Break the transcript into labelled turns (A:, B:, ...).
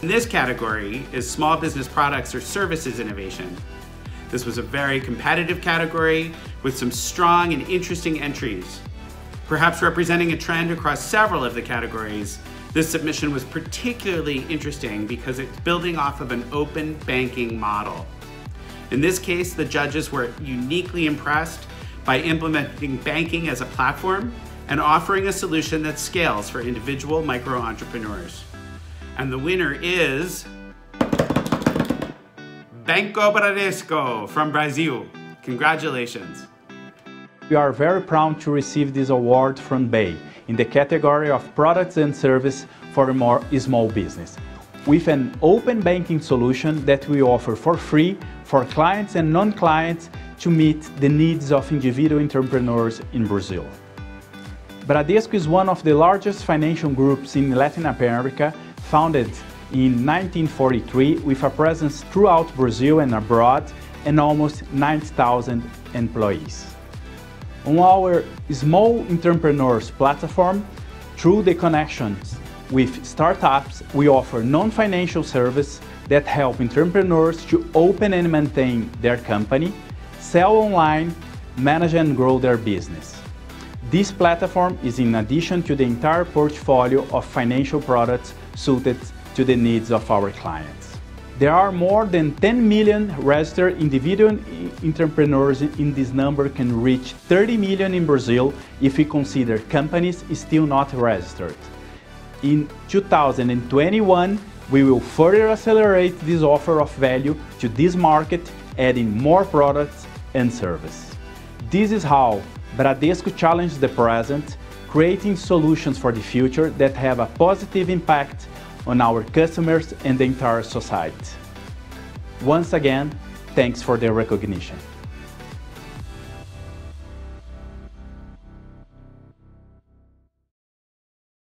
A: In this category is small business products or services innovation. This was a very competitive category with some strong and interesting entries. Perhaps representing a trend across several of the categories, this submission was particularly interesting because it's building off of an open banking model. In this case, the judges were uniquely impressed by implementing banking as a platform and offering a solution that scales for individual micro entrepreneurs. And the winner is Banco Bradesco from Brazil. Congratulations.
B: We are very proud to receive this award from BAI in the category of products and service for a more small business with an open banking solution that we offer for free for clients and non-clients to meet the needs of individual entrepreneurs in Brazil. Bradesco is one of the largest financial groups in Latin America, founded in 1943 with a presence throughout Brazil and abroad and almost 9,000 employees. On our Small Entrepreneurs platform, through the connections with startups, we offer non-financial services that help entrepreneurs to open and maintain their company, sell online, manage and grow their business. This platform is in addition to the entire portfolio of financial products suited to the needs of our clients. There are more than 10 million registered individual entrepreneurs in this number can reach 30 million in Brazil if we consider companies still not registered. In 2021, we will further accelerate this offer of value to this market, adding more products and service. This is how Bradesco challenges the present, creating solutions for the future that have a positive impact on our customers and the entire society. Once again, thanks for the recognition.